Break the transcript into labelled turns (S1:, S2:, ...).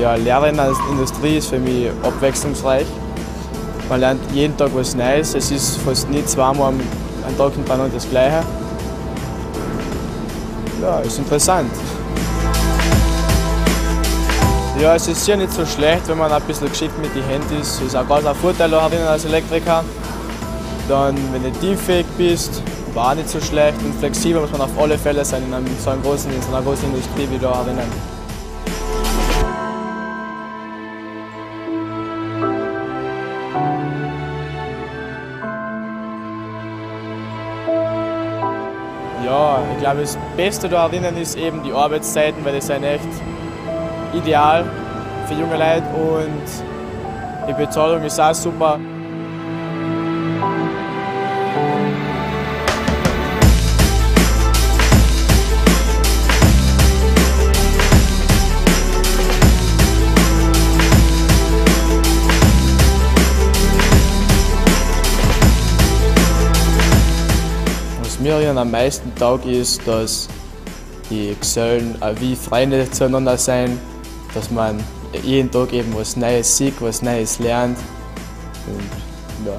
S1: Ja, in der Industrie ist für mich abwechslungsreich. Man lernt jeden Tag was Neues. Es ist fast nie zweimal am Tag hintereinander das Gleiche. Ja, ist interessant. Ja, es ist ja nicht so schlecht, wenn man ein bisschen geschickt mit den Händen ist. Ist auch ganz ein Vorteil als Elektriker. Dann, wenn du tieffähig bist, war auch nicht so schlecht und flexibel muss man auf alle Fälle sein in, einem, so, einem großen, in so einer großen Industrie wie da drinnen. Ja, ich glaube, das Beste da drinnen ist eben die Arbeitszeiten, weil die sind echt ideal für junge Leute und die Bezahlung ist auch super. Mir am meisten taugt ist, dass die Gesellen wie Freunde zueinander sein, dass man jeden Tag eben was Neues sieht, was Neues lernt. Und, ja.